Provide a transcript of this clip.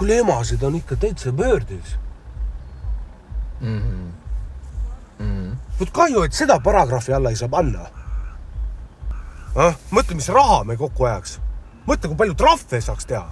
kuule, emasid on ikka täitsa pöördis. mm. -hmm. Mm -hmm. vot kahju, et seda paragrahvi alla ei saa panna ah,. mõtle, mis raha me kokku ajaks. mõtle, kui palju trahve saaks teha.